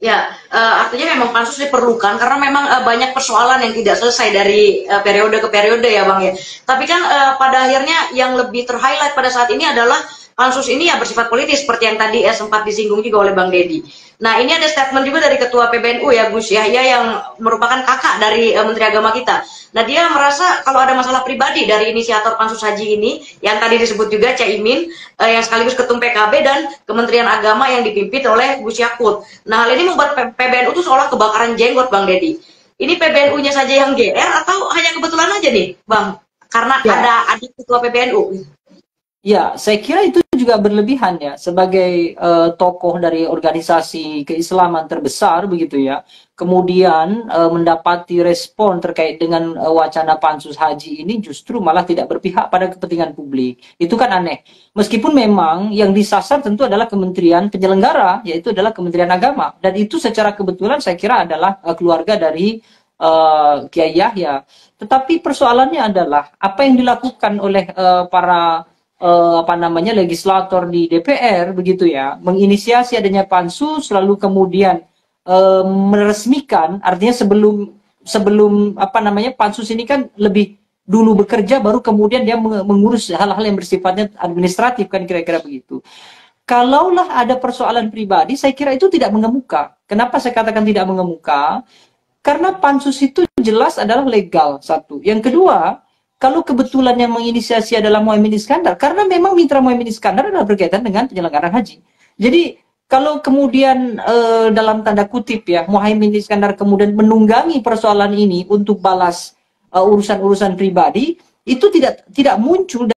Ya, uh, artinya memang pansus diperlukan karena memang uh, banyak persoalan yang tidak selesai dari uh, periode ke periode ya Bang ya. Tapi kan uh, pada akhirnya yang lebih terhighlight pada saat ini adalah pansus ini ya bersifat politis seperti yang tadi ya sempat disinggung juga oleh Bang Dedi. Nah ini ada statement juga dari Ketua PBNU ya Gus Yahya yang merupakan kakak dari uh, Menteri Agama kita. Nah dia merasa kalau ada masalah pribadi dari inisiator pansus haji ini yang tadi disebut juga Caimin uh, yang sekaligus ketum PKB dan Kementerian Agama yang dipimpin oleh Gus Yakut. Nah hal ini membuat PBNU itu seolah kebakaran jenggot Bang Dedi. Ini PBNU-nya saja yang GR atau hanya kebetulan aja nih Bang? Karena ya. ada adik ketua PBNU. Ya, saya kira itu juga berlebihan ya sebagai uh, tokoh dari organisasi keislaman terbesar begitu ya. Kemudian uh, mendapati respon terkait dengan uh, wacana pansus haji ini justru malah tidak berpihak pada kepentingan publik. Itu kan aneh. Meskipun memang yang disasar tentu adalah kementerian penyelenggara yaitu adalah Kementerian Agama dan itu secara kebetulan saya kira adalah uh, keluarga dari uh, Kiai Yahya. Tetapi persoalannya adalah apa yang dilakukan oleh uh, para uh, apa namanya legislator di DPR begitu ya menginisiasi adanya pansus lalu kemudian uh, meresmikan artinya sebelum sebelum apa namanya pansus ini kan lebih dulu bekerja baru kemudian dia mengurus hal-hal yang bersifatnya administratif kan kira-kira begitu. Kalaulah ada persoalan pribadi, saya kira itu tidak mengemuka. Kenapa saya katakan tidak mengemuka? Karena pansus itu jelas adalah legal satu. Yang kedua, kalau kebetulan yang menginisiasi adalah Muhammad Iskandar, karena memang mitra Muhammad Iskandar adalah berkaitan dengan penyelenggaraan haji. Jadi kalau kemudian e, dalam tanda kutip ya Muhammad Iskandar kemudian menunggangi persoalan ini untuk balas eh, urusan-urusan pribadi, itu tidak tidak muncul